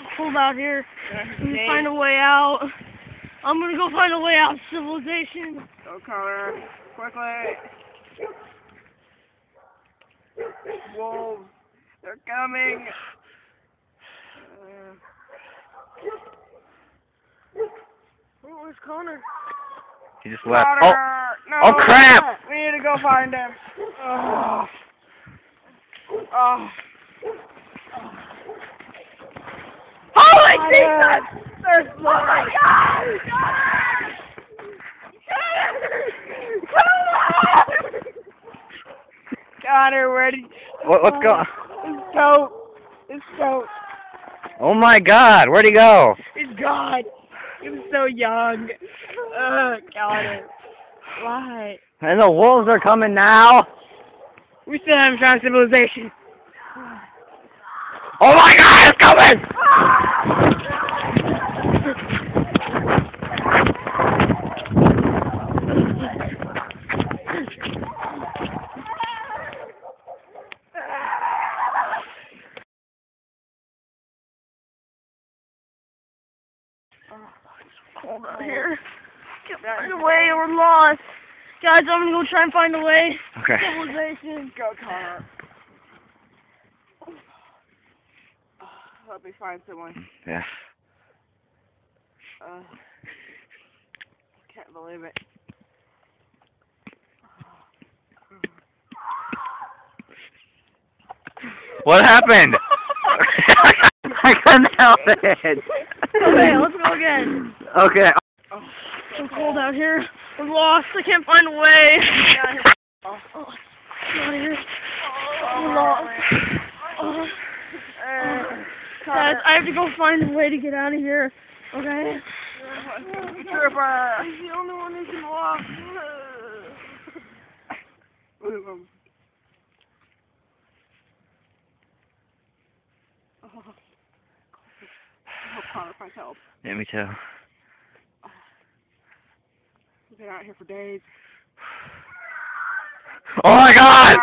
so cold out here. Yeah, I'm find a way out. I'm gonna go find a way out of civilization. Go, Connor. Quickly. Wolves. They're coming. Uh, Oh, where's Connor? He just left. Oh, No! oh crap! We need to go find him. Oh. Oh. Holy Connor! There's Oh my God! Connor, where did what, what's going? his coat? His coat. Oh my God! Where'd he go? He's gone. He was so young. Ugh, Connor. Why? And the wolves are coming now. We still haven't found civilization. Oh my God! It's cold out here. Can't find a way. We're lost. Guys, I'm gonna go try and find a way. Okay. Civilization. Go, Connor. Let me find someone. Yeah. Uh, can't believe it. What happened? I couldn't help it. Okay, let's go again. Okay. Oh, So cold out here. We're lost. I can't find a way. Get out of here. Oh. Oh, get out of here. We're lost. Oh. Uh, Guys, I have to go find a way to get out of here. Okay? Trooper. I'm the only one who can walk. Oh. Connor finds help. Yeah, me too. We've been out here for days. Oh my God!